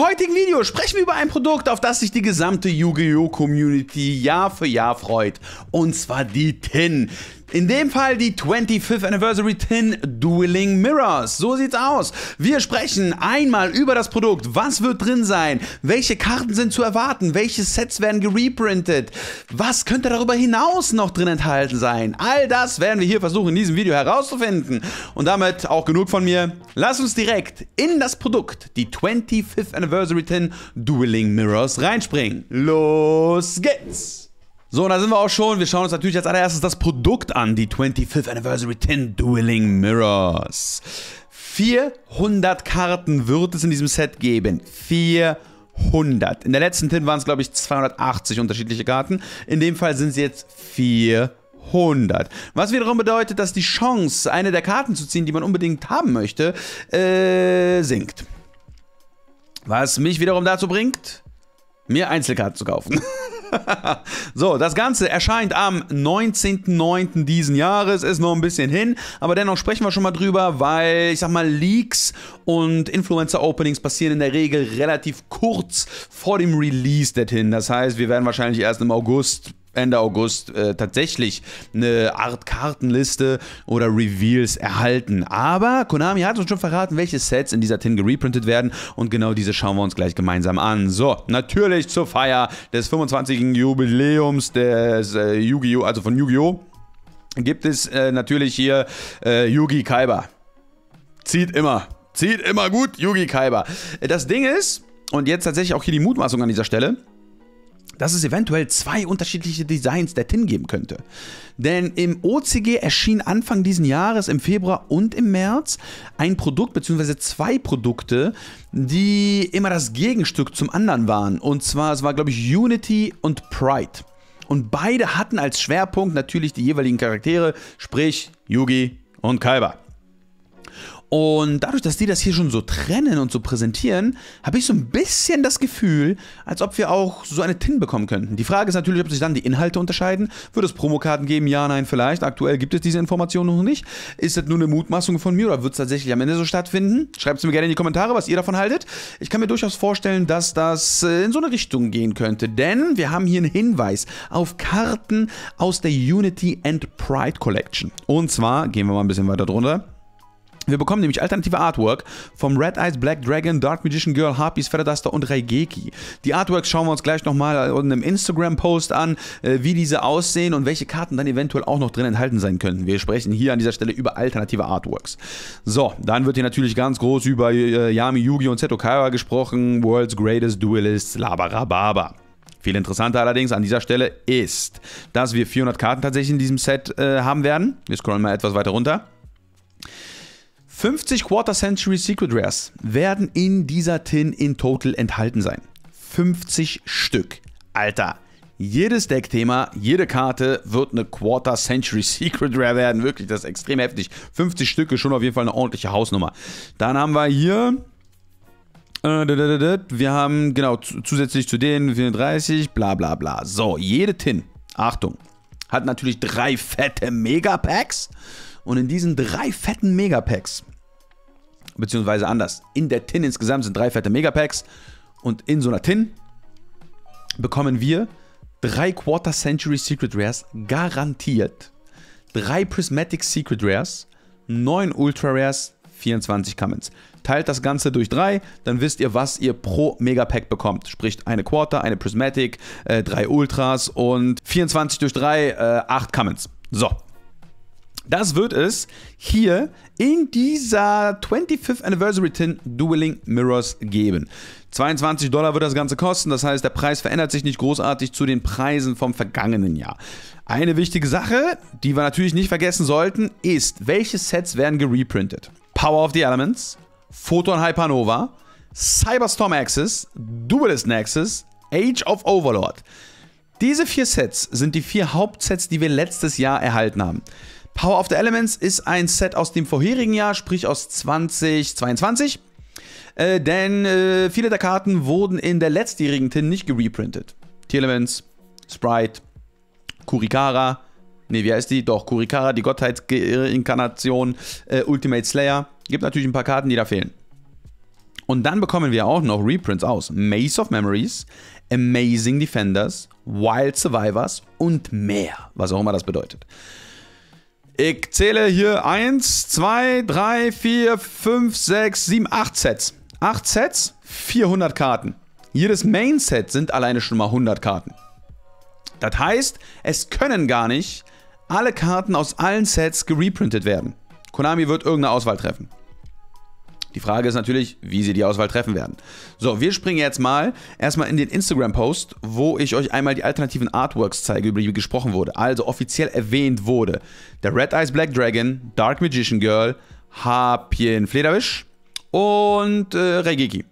heutigen Video sprechen wir über ein Produkt, auf das sich die gesamte Yu-Gi-Oh! Community Jahr für Jahr freut. Und zwar die Tin. In dem Fall die 25th Anniversary Tin Dueling Mirrors. So sieht's aus. Wir sprechen einmal über das Produkt. Was wird drin sein? Welche Karten sind zu erwarten? Welche Sets werden gereprintet? Was könnte darüber hinaus noch drin enthalten sein? All das werden wir hier versuchen in diesem Video herauszufinden. Und damit auch genug von mir. Lass uns direkt in das Produkt, die 25th Anniversary Tin Dueling Mirrors, reinspringen. Los geht's! So, und da sind wir auch schon. Wir schauen uns natürlich als allererstes das Produkt an, die 25th Anniversary 10 Dueling Mirrors. 400 Karten wird es in diesem Set geben. 400. In der letzten Tin waren es, glaube ich, 280 unterschiedliche Karten. In dem Fall sind es jetzt 400. Was wiederum bedeutet, dass die Chance, eine der Karten zu ziehen, die man unbedingt haben möchte, äh, sinkt. Was mich wiederum dazu bringt, mir Einzelkarten zu kaufen. so, das Ganze erscheint am 19.09. diesen Jahres, ist noch ein bisschen hin, aber dennoch sprechen wir schon mal drüber, weil ich sag mal, Leaks und Influencer-Openings passieren in der Regel relativ kurz vor dem Release der Tin. Das heißt, wir werden wahrscheinlich erst im August Ende August äh, tatsächlich eine Art Kartenliste oder Reveals erhalten. Aber Konami hat uns schon verraten, welche Sets in dieser Tin gereprintet werden und genau diese schauen wir uns gleich gemeinsam an. So, natürlich zur Feier des 25. Jubiläums des äh, Yu-Gi-Oh!, also von Yu-Gi-Oh! gibt es äh, natürlich hier äh, Yugi Kaiba. Zieht immer. Zieht immer gut, Yugi Kaiba. Das Ding ist, und jetzt tatsächlich auch hier die Mutmaßung an dieser Stelle, dass es eventuell zwei unterschiedliche Designs der Tin geben könnte. Denn im OCG erschien Anfang diesen Jahres, im Februar und im März, ein Produkt bzw. zwei Produkte, die immer das Gegenstück zum anderen waren. Und zwar, es war glaube ich Unity und Pride. Und beide hatten als Schwerpunkt natürlich die jeweiligen Charaktere, sprich Yugi und Kaiba. Und dadurch, dass die das hier schon so trennen und so präsentieren, habe ich so ein bisschen das Gefühl, als ob wir auch so eine Tin bekommen könnten. Die Frage ist natürlich, ob sich dann die Inhalte unterscheiden. Wird es Promokarten geben? Ja, nein, vielleicht. Aktuell gibt es diese Informationen noch nicht. Ist das nur eine Mutmaßung von mir oder wird es tatsächlich am Ende so stattfinden? Schreibt es mir gerne in die Kommentare, was ihr davon haltet. Ich kann mir durchaus vorstellen, dass das äh, in so eine Richtung gehen könnte, denn wir haben hier einen Hinweis auf Karten aus der Unity and Pride Collection. Und zwar, gehen wir mal ein bisschen weiter drunter. Wir bekommen nämlich alternative Artwork vom Red Eyes Black Dragon, Dark Magician Girl, Harpies, Featherduster und Raigeki. Die Artworks schauen wir uns gleich nochmal in einem Instagram-Post an, äh, wie diese aussehen und welche Karten dann eventuell auch noch drin enthalten sein können. Wir sprechen hier an dieser Stelle über alternative Artworks. So, dann wird hier natürlich ganz groß über äh, Yami Yugi und Seto Kaiba gesprochen, World's Greatest Duelists, Labarababa. Viel interessanter allerdings an dieser Stelle ist, dass wir 400 Karten tatsächlich in diesem Set äh, haben werden. Wir scrollen mal etwas weiter runter. 50 Quarter Century Secret Rares werden in dieser Tin in total enthalten sein. 50 Stück. Alter, jedes Deckthema, jede Karte wird eine Quarter Century Secret Rare werden. Wirklich, das ist extrem heftig. 50 Stücke, schon auf jeden Fall eine ordentliche Hausnummer. Dann haben wir hier. Äh, wir haben, genau, zusätzlich zu denen 34, bla bla bla. So, jede Tin, Achtung, hat natürlich drei fette Megapacks. Und in diesen drei fetten Megapacks beziehungsweise anders. In der Tin insgesamt sind drei fette Megapacks und in so einer Tin bekommen wir drei Quarter Century Secret Rares garantiert, drei Prismatic Secret Rares, neun Ultra Rares, 24 Commons. Teilt das Ganze durch drei, dann wisst ihr, was ihr pro Megapack bekommt. Sprich, eine Quarter, eine Prismatic, äh, drei Ultras und 24 durch drei, äh, 8 Commons. So, das wird es hier in dieser 25th Anniversary Tin Dueling Mirrors geben. 22 Dollar wird das Ganze kosten, das heißt, der Preis verändert sich nicht großartig zu den Preisen vom vergangenen Jahr. Eine wichtige Sache, die wir natürlich nicht vergessen sollten, ist, welche Sets werden gereprintet? Power of the Elements, Photon Hypernova, Cyberstorm Axis, Duelist Nexus, Age of Overlord. Diese vier Sets sind die vier Hauptsets, die wir letztes Jahr erhalten haben. Power of the Elements ist ein Set aus dem vorherigen Jahr, sprich aus 2022. Äh, denn äh, viele der Karten wurden in der letztjährigen Tin nicht gereprintet. T-Elements, Sprite, Kurikara, ne, wie heißt die? Doch, Kurikara, die Gottheitsinkarnation, äh, Ultimate Slayer. Gibt natürlich ein paar Karten, die da fehlen. Und dann bekommen wir auch noch Reprints aus Maze of Memories, Amazing Defenders, Wild Survivors und mehr, was auch immer das bedeutet. Ich zähle hier 1, 2, 3, 4, 5, 6, 7, 8 Sets. 8 Sets, 400 Karten. Jedes Main-Set sind alleine schon mal 100 Karten. Das heißt, es können gar nicht alle Karten aus allen Sets gereprintet werden. Konami wird irgendeine Auswahl treffen. Die Frage ist natürlich, wie sie die Auswahl treffen werden. So, wir springen jetzt mal erstmal in den Instagram-Post, wo ich euch einmal die alternativen Artworks zeige, über die gesprochen wurde. Also offiziell erwähnt wurde der Red Eyes Black Dragon, Dark Magician Girl, Harpien Flederwisch und äh, Regeki.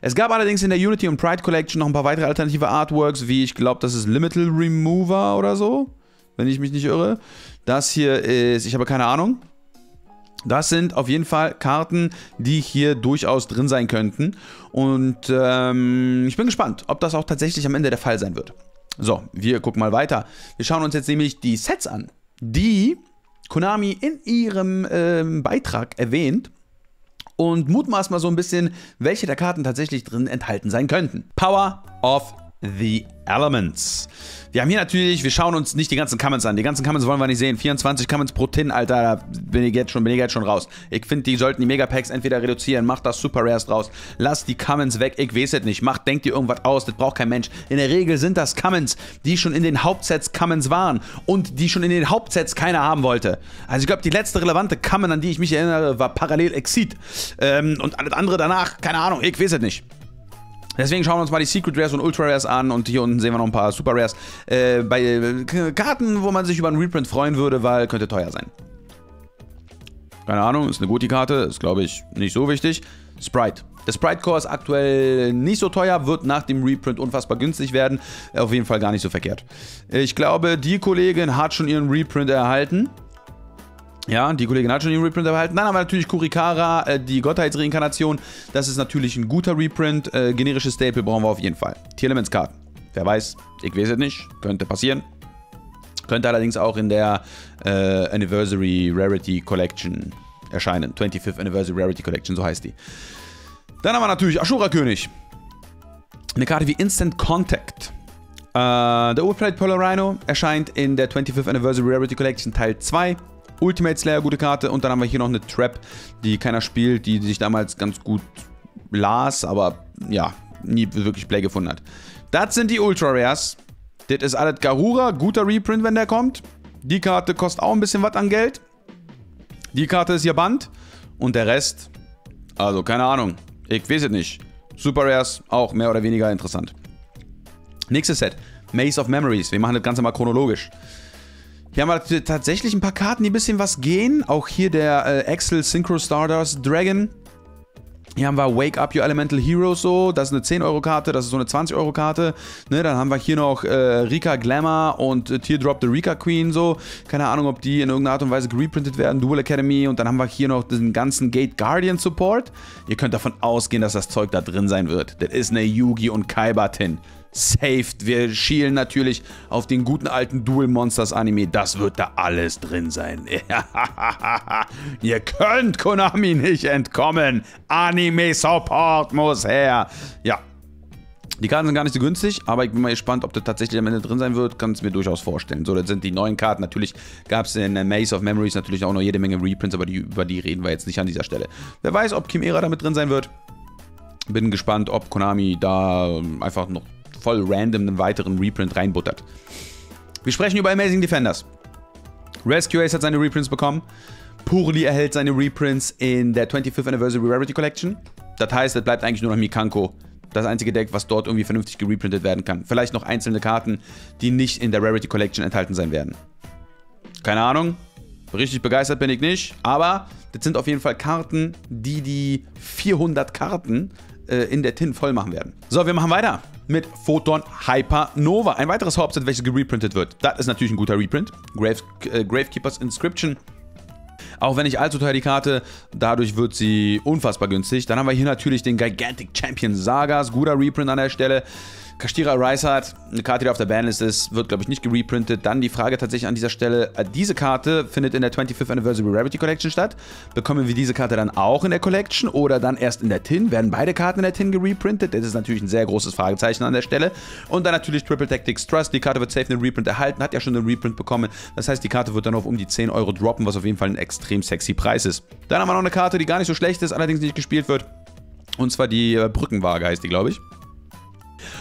Es gab allerdings in der Unity und Pride Collection noch ein paar weitere alternative Artworks, wie ich glaube, das ist Limital Remover oder so, wenn ich mich nicht irre. Das hier ist, ich habe keine Ahnung. Das sind auf jeden Fall Karten, die hier durchaus drin sein könnten. Und ähm, ich bin gespannt, ob das auch tatsächlich am Ende der Fall sein wird. So, wir gucken mal weiter. Wir schauen uns jetzt nämlich die Sets an, die Konami in ihrem ähm, Beitrag erwähnt und mutmaß mal so ein bisschen, welche der Karten tatsächlich drin enthalten sein könnten. Power of the Elements. Wir haben hier natürlich, wir schauen uns nicht die ganzen Comments an. Die ganzen Comments wollen wir nicht sehen. 24 Comments pro Tin, Alter, da bin ich jetzt schon, bin ich jetzt schon raus. Ich finde, die sollten die Megapacks entweder reduzieren, macht das Super Rares draus, lasst die Comments weg, ich weiß es nicht. Macht, denkt ihr irgendwas aus, das braucht kein Mensch. In der Regel sind das Comments, die schon in den Hauptsets Comments waren und die schon in den Hauptsets keiner haben wollte. Also ich glaube, die letzte relevante Comment, an die ich mich erinnere, war Parallel Exit. Ähm, und alles andere danach, keine Ahnung, ich weiß es nicht. Deswegen schauen wir uns mal die Secret Rares und Ultra Rares an und hier unten sehen wir noch ein paar Super Rares. Äh, bei äh, Karten, wo man sich über einen Reprint freuen würde, weil könnte teuer sein. Keine Ahnung, ist eine gute Karte, ist glaube ich nicht so wichtig. Sprite. Der Sprite Core ist aktuell nicht so teuer, wird nach dem Reprint unfassbar günstig werden. Auf jeden Fall gar nicht so verkehrt. Ich glaube, die Kollegin hat schon ihren Reprint erhalten. Ja, die Kollegin hat schon den Reprint erhalten. Dann haben wir natürlich Kurikara, äh, die Gottheitsreinkarnation. Das ist natürlich ein guter Reprint. Äh, generische Staple brauchen wir auf jeden Fall. Tier-Elements-Karten. Wer weiß, ich weiß es nicht. Könnte passieren. Könnte allerdings auch in der äh, Anniversary Rarity Collection erscheinen. 25th Anniversary Rarity Collection, so heißt die. Dann haben wir natürlich Ashura König. Eine Karte wie Instant Contact. Äh, der Overplayed Polar Rhino erscheint in der 25th Anniversary Rarity Collection Teil 2. Ultimate Slayer, gute Karte. Und dann haben wir hier noch eine Trap, die keiner spielt, die sich damals ganz gut las, aber ja, nie wirklich Play gefunden hat. Das sind die Ultra Rares. Das ist alles Garura, guter Reprint, wenn der kommt. Die Karte kostet auch ein bisschen was an Geld. Die Karte ist hier Band. Und der Rest, also keine Ahnung. Ich weiß es nicht. Super Rares auch mehr oder weniger interessant. Nächstes Set. Maze of Memories. Wir machen das Ganze mal chronologisch. Hier haben wir tatsächlich ein paar Karten, die ein bisschen was gehen. Auch hier der äh, Axel Synchro Stardust Dragon. Hier haben wir Wake Up Your Elemental Heroes so, das ist eine 10-Euro-Karte, das ist so eine 20-Euro-Karte. Ne, dann haben wir hier noch äh, Rika Glamour und äh, Teardrop the Rika Queen so. Keine Ahnung, ob die in irgendeiner Art und Weise gereprintet werden. Dual Academy und dann haben wir hier noch den ganzen Gate Guardian Support. Ihr könnt davon ausgehen, dass das Zeug da drin sein wird. Das ist eine Yugi und Kaiba-Tin saved. Wir schielen natürlich auf den guten alten Duel Monsters Anime. Das wird da alles drin sein. Ihr könnt Konami nicht entkommen. Anime Support muss her. Ja. Die Karten sind gar nicht so günstig, aber ich bin mal gespannt, ob das tatsächlich am Ende drin sein wird. Kann es mir durchaus vorstellen. So, das sind die neuen Karten. Natürlich gab es in Maze of Memories natürlich auch noch jede Menge Reprints, aber die, über die reden wir jetzt nicht an dieser Stelle. Wer weiß, ob Chimera damit drin sein wird. Bin gespannt, ob Konami da einfach noch voll random einen weiteren Reprint reinbuttert. Wir sprechen über Amazing Defenders. Rescue Ace hat seine Reprints bekommen. Purli erhält seine Reprints in der 25th Anniversary Rarity Collection. Das heißt, es bleibt eigentlich nur noch Mikanko. Das einzige Deck, was dort irgendwie vernünftig gereprintet werden kann. Vielleicht noch einzelne Karten, die nicht in der Rarity Collection enthalten sein werden. Keine Ahnung. Richtig begeistert bin ich nicht. Aber das sind auf jeden Fall Karten, die die 400 Karten äh, in der Tin voll machen werden. So, wir machen weiter mit Photon Hypernova. Ein weiteres Hauptset, welches gereprintet wird. Das ist natürlich ein guter Reprint. Grave, äh, Gravekeepers Inscription. Auch wenn nicht allzu teuer die Karte, dadurch wird sie unfassbar günstig. Dann haben wir hier natürlich den Gigantic Champion Sagas. Guter Reprint an der Stelle. Kastira Riceheart, eine Karte, die auf der Banlist ist, wird, glaube ich, nicht gereprintet. Dann die Frage tatsächlich an dieser Stelle, äh, diese Karte findet in der 25th Anniversary Rarity Collection statt. Bekommen wir diese Karte dann auch in der Collection oder dann erst in der Tin? Werden beide Karten in der Tin gereprintet? Das ist natürlich ein sehr großes Fragezeichen an der Stelle. Und dann natürlich Triple Tactics Trust. Die Karte wird safe einen Reprint erhalten, hat ja schon einen Reprint bekommen. Das heißt, die Karte wird dann auf um die 10 Euro droppen, was auf jeden Fall ein extrem sexy Preis ist. Dann haben wir noch eine Karte, die gar nicht so schlecht ist, allerdings nicht gespielt wird. Und zwar die äh, Brückenwaage heißt die, glaube ich.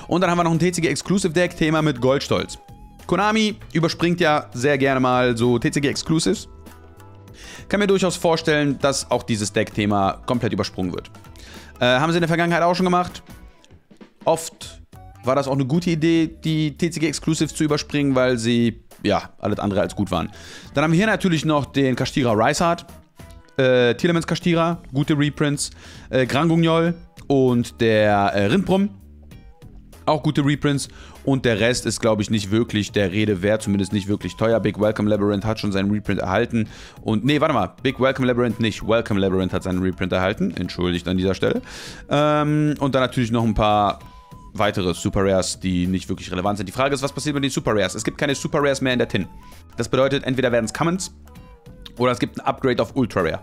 Und dann haben wir noch ein TCG Exclusive Deck Thema mit Goldstolz. Konami überspringt ja sehr gerne mal so TCG Exclusives. Kann mir durchaus vorstellen, dass auch dieses Deck-Thema komplett übersprungen wird. Äh, haben sie in der Vergangenheit auch schon gemacht. Oft war das auch eine gute Idee, die TCG Exclusives zu überspringen, weil sie, ja, alles andere als gut waren. Dann haben wir hier natürlich noch den Kastira Riceheart, äh, Tielemans Kastira, gute Reprints, äh, Grangugnol und der äh, Rindbrumm auch gute Reprints und der Rest ist, glaube ich, nicht wirklich der Rede wert, zumindest nicht wirklich teuer. Big Welcome Labyrinth hat schon seinen Reprint erhalten und, nee, warte mal, Big Welcome Labyrinth nicht, Welcome Labyrinth hat seinen Reprint erhalten, entschuldigt an dieser Stelle. Ähm, und dann natürlich noch ein paar weitere Super Rares, die nicht wirklich relevant sind. Die Frage ist, was passiert mit den Super Rares? Es gibt keine Super Rares mehr in der Tin. Das bedeutet, entweder werden es Commons oder es gibt ein Upgrade auf Ultra Rare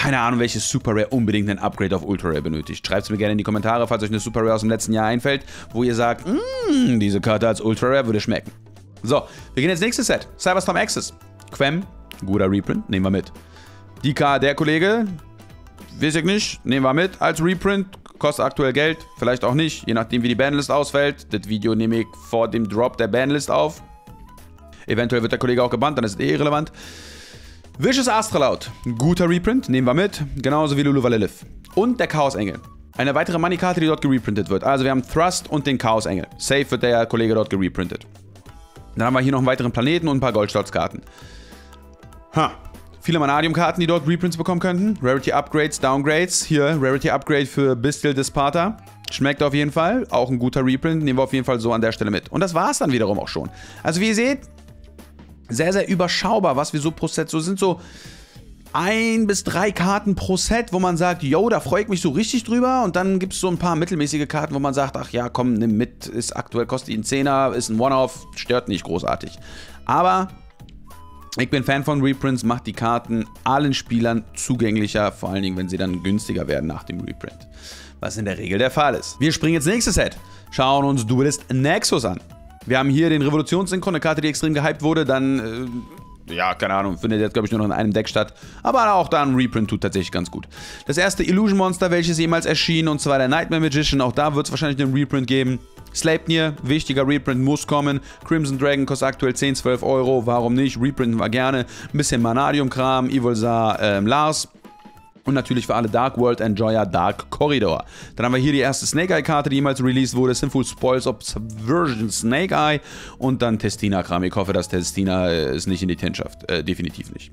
keine Ahnung, welches Super Rare unbedingt ein Upgrade auf Ultra Rare benötigt. Schreibt es mir gerne in die Kommentare, falls euch eine Super Rare aus dem letzten Jahr einfällt, wo ihr sagt, mmm, diese Karte als Ultra Rare würde schmecken. So, wir gehen ins nächste Set. Cyberstorm Access. Quem, guter Reprint, nehmen wir mit. Die Karte, der Kollege, weiß ich nicht, nehmen wir mit als Reprint. Kostet aktuell Geld, vielleicht auch nicht, je nachdem wie die Banlist ausfällt. Das Video nehme ich vor dem Drop der Banlist auf. Eventuell wird der Kollege auch gebannt, dann ist es eh irrelevant. Vicious Astralaut. Guter Reprint, nehmen wir mit. Genauso wie Lulu Valilith. Und der Chaos Engel. Eine weitere Money-Karte, die dort gereprintet wird. Also wir haben Thrust und den Chaos Engel. Safe wird der Kollege dort gereprintet. Dann haben wir hier noch einen weiteren Planeten und ein paar Goldstolz-Karten. Ha. Viele Manadium-Karten, die dort Reprints bekommen könnten. Rarity Upgrades, Downgrades. Hier Rarity Upgrade für Bestial Disparta. Schmeckt auf jeden Fall. Auch ein guter Reprint. Nehmen wir auf jeden Fall so an der Stelle mit. Und das war es dann wiederum auch schon. Also wie ihr seht, sehr, sehr überschaubar, was wir so pro Set so sind. So ein bis drei Karten pro Set, wo man sagt, yo, da freue ich mich so richtig drüber. Und dann gibt es so ein paar mittelmäßige Karten, wo man sagt, ach ja, komm, nimm mit, ist aktuell, kostet ihn 10er, ist ein One-Off, stört nicht großartig. Aber ich bin Fan von Reprints, macht die Karten allen Spielern zugänglicher, vor allen Dingen, wenn sie dann günstiger werden nach dem Reprint. Was in der Regel der Fall ist. Wir springen jetzt nächstes Set, schauen uns Duelist Nexus an. Wir haben hier den Revolutionssynchron, eine Karte, die extrem gehypt wurde. Dann, äh, ja, keine Ahnung, findet jetzt, glaube ich, nur noch in einem Deck statt. Aber auch da ein Reprint tut tatsächlich ganz gut. Das erste Illusion Monster, welches jemals erschien, und zwar der Nightmare Magician. Auch da wird es wahrscheinlich einen Reprint geben. Sleipnir, wichtiger Reprint, muss kommen. Crimson Dragon kostet aktuell 10, 12 Euro. Warum nicht? Reprinten wir gerne. Ein bisschen Manadium-Kram, Evilsar, ähm, Lars. Und natürlich für alle Dark World Enjoyer Dark Corridor. Dann haben wir hier die erste Snake Eye Karte, die jemals released wurde. Sinful Spoils of Subversion Snake Eye. Und dann Testina Kram. Ich hoffe, dass Testina äh, es nicht in die Tin schafft. Äh, definitiv nicht.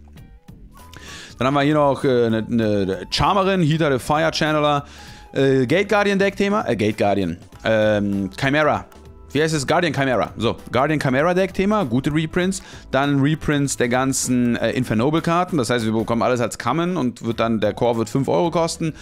Dann haben wir hier noch äh, eine, eine Charmerin, Heater the Fire Channeler. Äh, Gate Guardian Deck Thema. Äh, Gate Guardian. Ähm, Chimera wie heißt es? Guardian Chimera. So, Guardian Chimera Deck Thema, gute Reprints. Dann Reprints der ganzen äh, Infernoble Karten. Das heißt, wir bekommen alles als Common und wird dann, der Core wird 5 Euro kosten.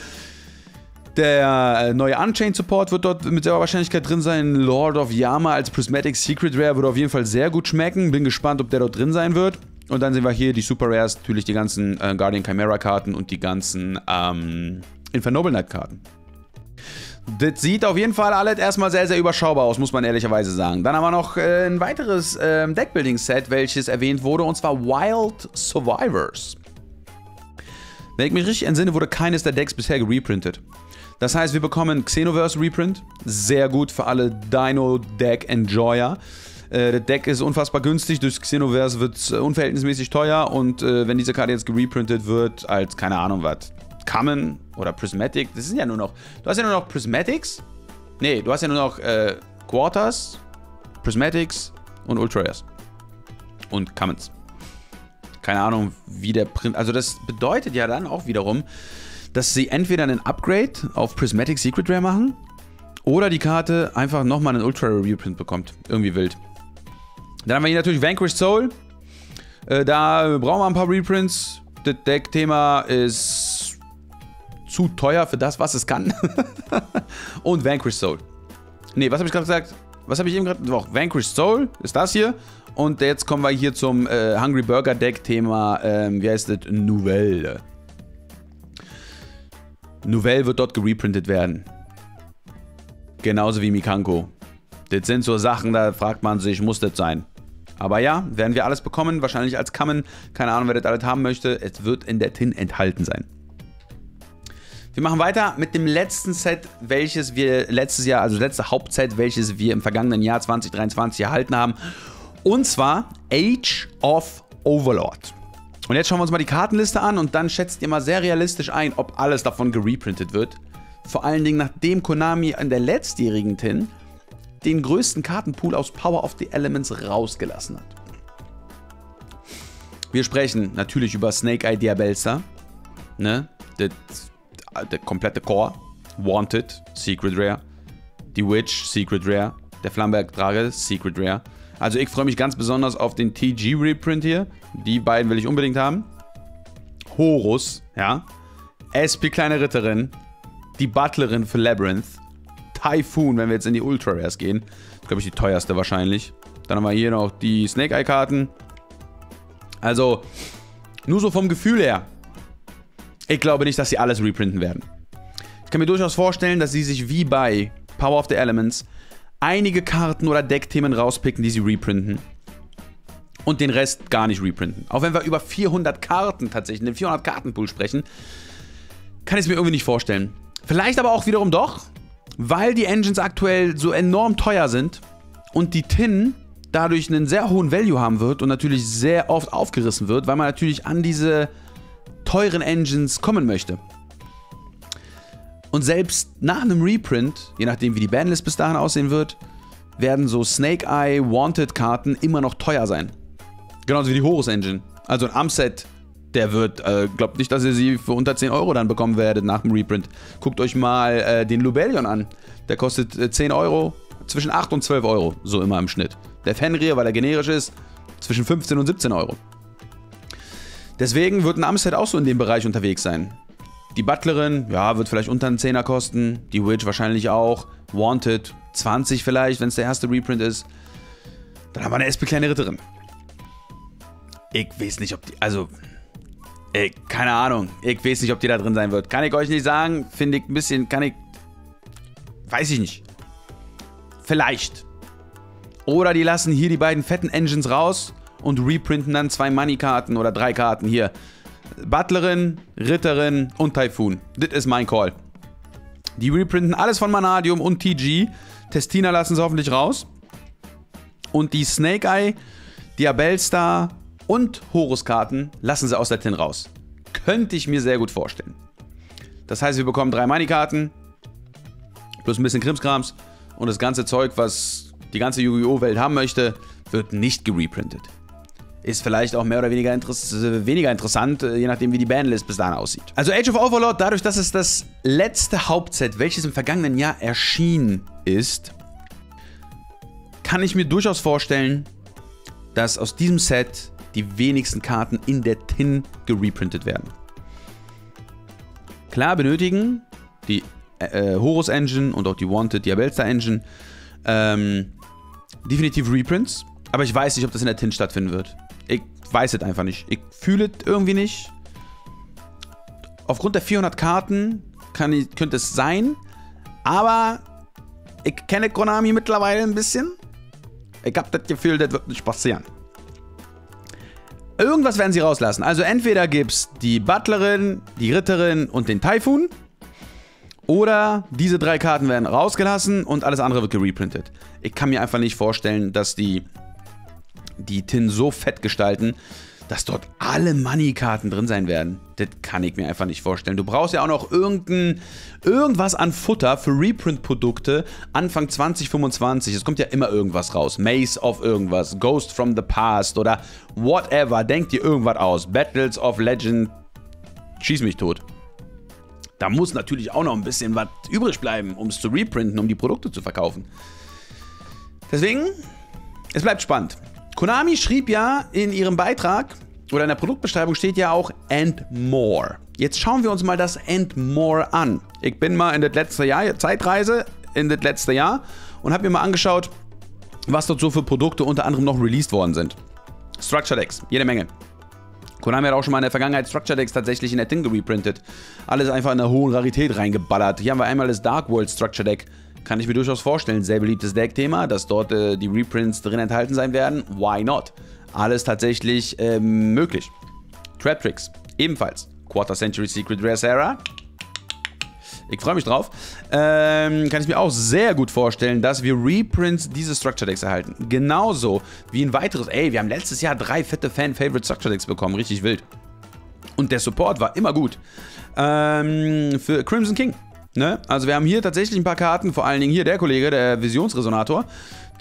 Der äh, neue Unchained Support wird dort mit sehr Wahrscheinlichkeit drin sein. Lord of Yama als Prismatic Secret Rare würde auf jeden Fall sehr gut schmecken. Bin gespannt, ob der dort drin sein wird. Und dann sehen wir hier die Super Rares, natürlich die ganzen äh, Guardian Chimera Karten und die ganzen ähm, Infernoble Knight Karten. Das sieht auf jeden Fall alles erstmal sehr, sehr überschaubar aus, muss man ehrlicherweise sagen. Dann haben wir noch äh, ein weiteres äh, Deckbuilding-Set, welches erwähnt wurde, und zwar Wild Survivors. Wenn ich mich richtig entsinne, wurde keines der Decks bisher gereprintet. Das heißt, wir bekommen Xenoverse Reprint, sehr gut für alle Dino-Deck-Enjoyer. Äh, das Deck ist unfassbar günstig, durch Xenoverse wird es unverhältnismäßig teuer und äh, wenn diese Karte jetzt gereprintet wird, als keine Ahnung was, Common oder Prismatic. Das sind ja nur noch. Du hast ja nur noch Prismatics. Nee, du hast ja nur noch äh, Quarters, Prismatics und Ultras. Und Commons. Keine Ahnung, wie der Print. Also, das bedeutet ja dann auch wiederum, dass sie entweder einen Upgrade auf Prismatic Secret Rare machen oder die Karte einfach nochmal einen Ultra Rare Reprint bekommt. Irgendwie wild. Dann haben wir hier natürlich Vanquished Soul. Äh, da brauchen wir ein paar Reprints. Das Deck-Thema ist zu teuer für das, was es kann. und Vanquish Soul. Nee, was habe ich gerade gesagt? Was habe ich eben gerade? Doch, Vanquished Soul ist das hier. Und jetzt kommen wir hier zum äh, Hungry Burger Deck Thema, ähm, wie heißt das? Nouvelle. Nouvelle wird dort gereprintet werden. Genauso wie Mikanko. Das sind so Sachen, da fragt man sich, muss das sein? Aber ja, werden wir alles bekommen, wahrscheinlich als Kammen. Keine Ahnung, wer das alles haben möchte. Es wird in der Tin enthalten sein. Wir machen weiter mit dem letzten Set, welches wir letztes Jahr, also das letzte Hauptset, welches wir im vergangenen Jahr 2023 erhalten haben. Und zwar Age of Overlord. Und jetzt schauen wir uns mal die Kartenliste an und dann schätzt ihr mal sehr realistisch ein, ob alles davon gereprintet wird. Vor allen Dingen nachdem Konami in der letztjährigen Tin den größten Kartenpool aus Power of the Elements rausgelassen hat. Wir sprechen natürlich über Snake Eye Diabelsa, ne? Das der komplette Core, Wanted, Secret Rare, die Witch, Secret Rare, der Flamberg-Drage, Secret Rare. Also ich freue mich ganz besonders auf den TG-Reprint hier. Die beiden will ich unbedingt haben. Horus, ja. SP Kleine Ritterin, die Butlerin für Labyrinth, Typhoon, wenn wir jetzt in die Ultra Rares gehen. Glaube ich die teuerste wahrscheinlich. Dann haben wir hier noch die Snake Eye Karten. Also, nur so vom Gefühl her. Ich glaube nicht, dass sie alles reprinten werden. Ich kann mir durchaus vorstellen, dass sie sich wie bei Power of the Elements einige Karten oder Deckthemen rauspicken, die sie reprinten. Und den Rest gar nicht reprinten. Auch wenn wir über 400 Karten tatsächlich, den 400 Kartenpool sprechen, kann ich es mir irgendwie nicht vorstellen. Vielleicht aber auch wiederum doch, weil die Engines aktuell so enorm teuer sind und die Tin dadurch einen sehr hohen Value haben wird und natürlich sehr oft aufgerissen wird, weil man natürlich an diese teuren Engines kommen möchte. Und selbst nach einem Reprint, je nachdem wie die Bandlist bis dahin aussehen wird, werden so Snake Eye Wanted Karten immer noch teuer sein. Genauso wie die Horus Engine. Also ein Amset, der wird, äh, glaubt nicht, dass ihr sie für unter 10 Euro dann bekommen werdet nach dem Reprint. Guckt euch mal äh, den Lubellion an. Der kostet äh, 10 Euro, zwischen 8 und 12 Euro, so immer im Schnitt. Der Fenrir, weil er generisch ist, zwischen 15 und 17 Euro. Deswegen wird ein Amstead auch so in dem Bereich unterwegs sein. Die Butlerin, ja, wird vielleicht unter einen Zehner kosten. Die Witch wahrscheinlich auch. Wanted, 20 vielleicht, wenn es der erste Reprint ist. Dann haben wir eine SP Kleine Ritterin. Ich weiß nicht, ob die, also, ey, keine Ahnung. Ich weiß nicht, ob die da drin sein wird. Kann ich euch nicht sagen. Finde ich ein bisschen, kann ich, weiß ich nicht. Vielleicht. Oder die lassen hier die beiden fetten Engines raus und reprinten dann zwei Money-Karten oder drei Karten hier. Butlerin, Ritterin und Typhoon. Das ist mein Call. Die reprinten alles von Manadium und TG. Testina lassen sie hoffentlich raus. Und die Snake Eye, Diabellstar und Horus-Karten lassen sie aus der Tin raus. Könnte ich mir sehr gut vorstellen. Das heißt, wir bekommen drei Money-Karten. Plus ein bisschen Krimskrams. Und das ganze Zeug, was die ganze Yu-Gi-Oh! Welt haben möchte, wird nicht gereprintet ist vielleicht auch mehr oder weniger, interess weniger interessant, äh, je nachdem wie die Bandlist bis dahin aussieht. Also Age of Overlord, dadurch, dass es das letzte Hauptset, welches im vergangenen Jahr erschienen ist, kann ich mir durchaus vorstellen, dass aus diesem Set die wenigsten Karten in der Tin gereprintet werden. Klar benötigen die äh, äh Horus Engine und auch die Wanted Diabelsta Engine ähm, definitiv Reprints, aber ich weiß nicht, ob das in der Tin stattfinden wird. Ich weiß es einfach nicht. Ich fühle es irgendwie nicht. Aufgrund der 400 Karten kann könnte es sein. Aber ich kenne Konami mittlerweile ein bisschen. Ich habe das Gefühl, das wird nicht passieren. Irgendwas werden sie rauslassen. Also entweder gibt es die Butlerin, die Ritterin und den Typhoon. Oder diese drei Karten werden rausgelassen und alles andere wird gereprintet. Ich kann mir einfach nicht vorstellen, dass die die Tin so fett gestalten, dass dort alle Money-Karten drin sein werden. Das kann ich mir einfach nicht vorstellen. Du brauchst ja auch noch irgendein, irgendwas an Futter für Reprint-Produkte Anfang 2025. Es kommt ja immer irgendwas raus. Maze of irgendwas, Ghost from the Past oder whatever. Denkt dir irgendwas aus. Battles of Legend. Schieß mich tot. Da muss natürlich auch noch ein bisschen was übrig bleiben, um es zu reprinten, um die Produkte zu verkaufen. Deswegen, es bleibt spannend. Konami schrieb ja in ihrem Beitrag, oder in der Produktbeschreibung steht ja auch and more. Jetzt schauen wir uns mal das and more an. Ich bin mal in das letzte Jahr Zeitreise in das letzte Jahr und habe mir mal angeschaut, was dort so für Produkte unter anderem noch released worden sind. Structure Decks, jede Menge. Konami hat auch schon mal in der Vergangenheit Structure Decks tatsächlich in der Tin gereprintet. Alles einfach in einer hohen Rarität reingeballert. Hier haben wir einmal das Dark World Structure Deck. Kann ich mir durchaus vorstellen. Sehr beliebtes Deck-Thema, dass dort äh, die Reprints drin enthalten sein werden. Why not? Alles tatsächlich äh, möglich. Trap Tricks, ebenfalls. Quarter Century Secret Rare Sarah. Ich freue mich drauf. Ähm, kann ich mir auch sehr gut vorstellen, dass wir Reprints dieses Structure Decks erhalten. Genauso wie ein weiteres. Ey, wir haben letztes Jahr drei fette Fan-Favorite Structure Decks bekommen. Richtig wild. Und der Support war immer gut. Ähm, für Crimson King. Ne? Also wir haben hier tatsächlich ein paar Karten, vor allen Dingen hier der Kollege, der Visionsresonator.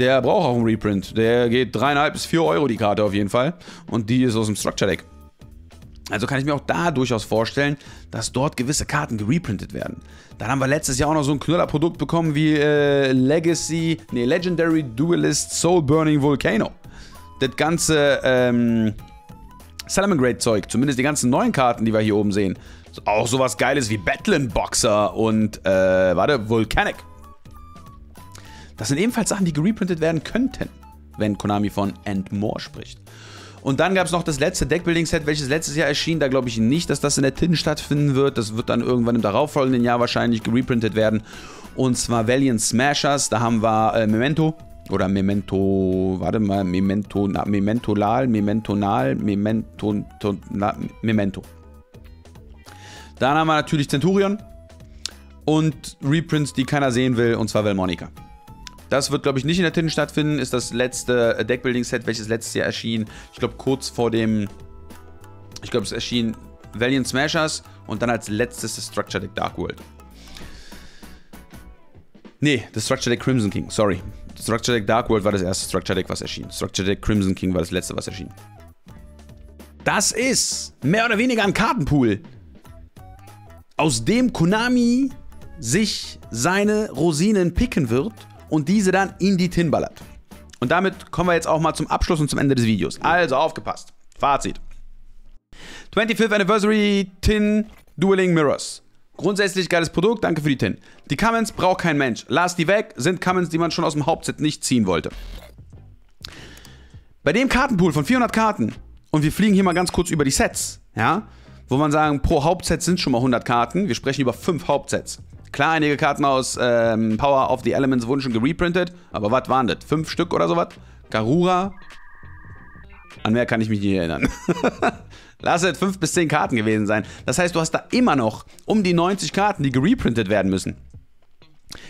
Der braucht auch einen Reprint. Der geht 3,5 bis 4 Euro die Karte auf jeden Fall. Und die ist aus dem Structure Deck. Also kann ich mir auch da durchaus vorstellen, dass dort gewisse Karten gereprintet werden. Dann haben wir letztes Jahr auch noch so ein Knüllerprodukt bekommen wie äh, Legacy, nee, Legendary Duelist Soul Burning Volcano. Das ganze ähm, Salamangreat Zeug, zumindest die ganzen neuen Karten, die wir hier oben sehen. Auch sowas Geiles wie Battling Boxer und, äh, warte, Volcanic. Das sind ebenfalls Sachen, die gereprintet werden könnten, wenn Konami von And More spricht. Und dann gab es noch das letzte Deckbuilding-Set, welches letztes Jahr erschien. Da glaube ich nicht, dass das in der Tin stattfinden wird. Das wird dann irgendwann im darauffolgenden Jahr wahrscheinlich gereprintet werden. Und zwar Valiant Smashers. Da haben wir äh, Memento. Oder Memento, warte mal, Memento, na, Mementolal, Mementonal, Memento, na, Memento. Dann haben wir natürlich Centurion und Reprints, die keiner sehen will, und zwar Velmonica. Das wird, glaube ich, nicht in der Tin stattfinden. Ist das letzte Deckbuilding-Set, welches letztes Jahr erschien. Ich glaube, kurz vor dem. Ich glaube, es erschien Valiant Smashers und dann als letztes das Structure Deck Dark World. Nee, das Structure Deck Crimson King, sorry. Structure Deck Dark World war das erste Structure Deck, was erschien. Structure Deck Crimson King war das letzte, was erschien. Das ist mehr oder weniger ein Kartenpool, aus dem Konami sich seine Rosinen picken wird und diese dann in die Tin ballert. Und damit kommen wir jetzt auch mal zum Abschluss und zum Ende des Videos. Also aufgepasst. Fazit. 25th Anniversary Tin Dueling Mirrors. Grundsätzlich geiles Produkt, danke für die Tin. Die Comments braucht kein Mensch. Lass die weg, sind Comments, die man schon aus dem Hauptset nicht ziehen wollte. Bei dem Kartenpool von 400 Karten, und wir fliegen hier mal ganz kurz über die Sets, ja, wo man sagen, pro Hauptset sind schon mal 100 Karten, wir sprechen über 5 Hauptsets. Klar, einige Karten aus ähm, Power of the Elements wurden schon gereprintet, aber was waren das? Fünf Stück oder sowas? Garura? An mehr kann ich mich nicht erinnern. Lass es fünf bis zehn Karten gewesen sein. Das heißt, du hast da immer noch um die 90 Karten, die gereprintet werden müssen.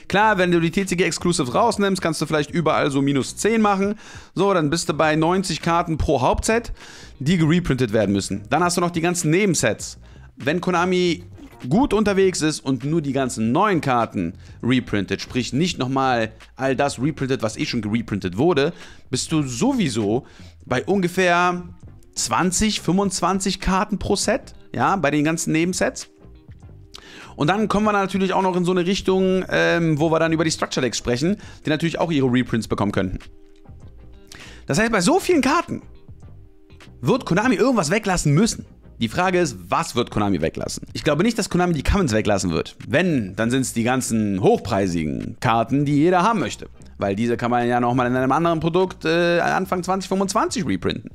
Klar, wenn du die TCG Exclusives rausnimmst, kannst du vielleicht überall so minus 10 machen. So, dann bist du bei 90 Karten pro Hauptset, die gereprintet werden müssen. Dann hast du noch die ganzen Nebensets. Wenn Konami gut unterwegs ist und nur die ganzen neuen Karten reprintet, sprich nicht nochmal all das reprintet, was eh schon gereprintet wurde, bist du sowieso bei ungefähr 20, 25 Karten pro Set, ja, bei den ganzen Nebensets. Und dann kommen wir natürlich auch noch in so eine Richtung, ähm, wo wir dann über die Structure Decks sprechen, die natürlich auch ihre Reprints bekommen könnten. Das heißt, bei so vielen Karten wird Konami irgendwas weglassen müssen. Die Frage ist, was wird Konami weglassen? Ich glaube nicht, dass Konami die Commons weglassen wird. Wenn, dann sind es die ganzen hochpreisigen Karten, die jeder haben möchte. Weil diese kann man ja nochmal in einem anderen Produkt äh, Anfang 2025 reprinten.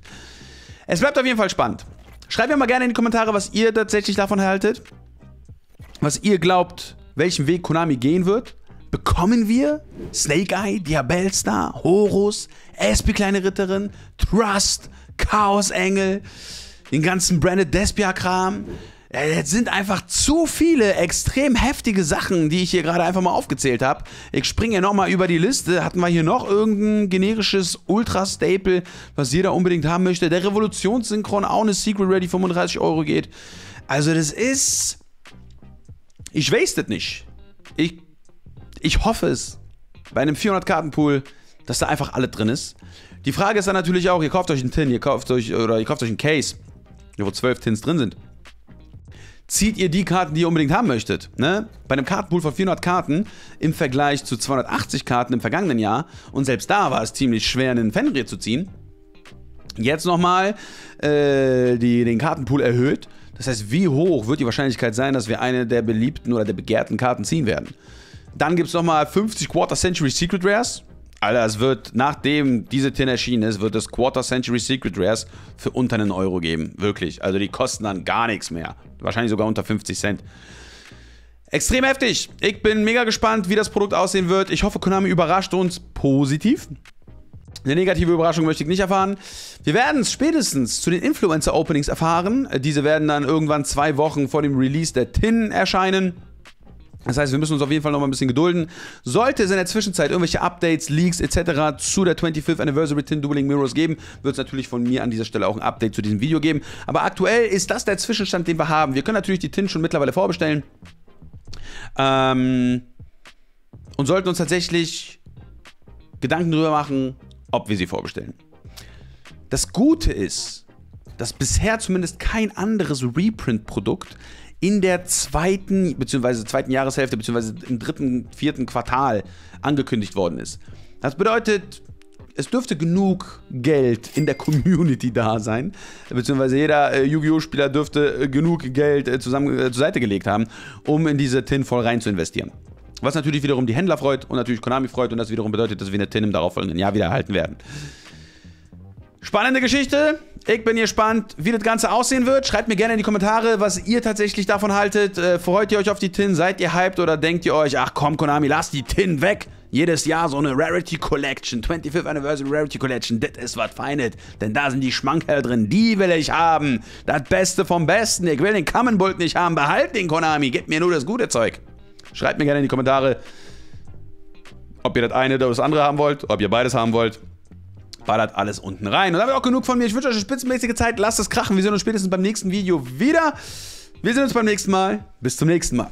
Es bleibt auf jeden Fall spannend. Schreibt mir mal gerne in die Kommentare, was ihr tatsächlich davon haltet. Was ihr glaubt, welchen Weg Konami gehen wird. Bekommen wir Snake Eye, Diabellstar, Horus, SP Kleine Ritterin, Trust, Chaos Engel? den ganzen Branded Despia-Kram. Es sind einfach zu viele extrem heftige Sachen, die ich hier gerade einfach mal aufgezählt habe. Ich springe ja nochmal über die Liste. Hatten wir hier noch irgendein generisches Ultra-Staple, was jeder unbedingt haben möchte? Der Revolutionssynchron, auch eine Secret Ready, 35 Euro geht. Also das ist... Ich waste nicht. Ich, ich hoffe es. Bei einem 400-Karten-Pool, dass da einfach alles drin ist. Die Frage ist dann natürlich auch, ihr kauft euch einen Tin, ihr kauft euch, oder ihr kauft euch einen Case wo zwölf Tins drin sind. Zieht ihr die Karten, die ihr unbedingt haben möchtet. Ne? Bei einem Kartenpool von 400 Karten im Vergleich zu 280 Karten im vergangenen Jahr und selbst da war es ziemlich schwer, einen Fenrir zu ziehen. Jetzt nochmal äh, den Kartenpool erhöht. Das heißt, wie hoch wird die Wahrscheinlichkeit sein, dass wir eine der beliebten oder der begehrten Karten ziehen werden? Dann gibt es nochmal 50 Quarter Century Secret Rares. Alter, es wird, nachdem diese Tin erschienen ist, wird es Quarter Century Secret Rares für unter einen Euro geben. Wirklich. Also die kosten dann gar nichts mehr. Wahrscheinlich sogar unter 50 Cent. Extrem heftig. Ich bin mega gespannt, wie das Produkt aussehen wird. Ich hoffe, Konami überrascht uns positiv. Eine negative Überraschung möchte ich nicht erfahren. Wir werden es spätestens zu den Influencer-Openings erfahren. Diese werden dann irgendwann zwei Wochen vor dem Release der Tin erscheinen. Das heißt, wir müssen uns auf jeden Fall noch mal ein bisschen gedulden. Sollte es in der Zwischenzeit irgendwelche Updates, Leaks etc. zu der 25th Anniversary Tin Dueling Mirrors geben, wird es natürlich von mir an dieser Stelle auch ein Update zu diesem Video geben. Aber aktuell ist das der Zwischenstand, den wir haben. Wir können natürlich die Tin schon mittlerweile vorbestellen. Ähm, und sollten uns tatsächlich Gedanken darüber machen, ob wir sie vorbestellen. Das Gute ist, dass bisher zumindest kein anderes Reprint-Produkt in der zweiten bzw. zweiten Jahreshälfte bzw. im dritten, vierten Quartal angekündigt worden ist. Das bedeutet, es dürfte genug Geld in der Community da sein, beziehungsweise jeder äh, Yu-Gi-Oh! Spieler dürfte äh, genug Geld äh, zusammen äh, zur Seite gelegt haben, um in diese Tin voll rein zu investieren. Was natürlich wiederum die Händler freut und natürlich Konami freut und das wiederum bedeutet, dass wir eine Tin im darauffolgenden Jahr wieder erhalten werden. Spannende Geschichte. Ich bin gespannt, wie das Ganze aussehen wird. Schreibt mir gerne in die Kommentare, was ihr tatsächlich davon haltet. Äh, freut ihr euch auf die Tin? Seid ihr hyped oder denkt ihr euch, ach komm Konami, lass die Tin weg? Jedes Jahr so eine Rarity Collection, 25th Anniversary Rarity Collection, das ist was Feines. Denn da sind die Schmankerl drin, die will ich haben. Das Beste vom Besten. Ich will den Kammenbulk nicht haben. Behalt den Konami, gib mir nur das gute Zeug. Schreibt mir gerne in die Kommentare, ob ihr das eine oder das andere haben wollt, ob ihr beides haben wollt ballert alles unten rein. Und damit auch genug von mir. Ich wünsche euch eine spitzenmäßige Zeit. Lasst es krachen. Wir sehen uns spätestens beim nächsten Video wieder. Wir sehen uns beim nächsten Mal. Bis zum nächsten Mal.